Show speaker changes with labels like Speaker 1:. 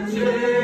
Speaker 1: Amen.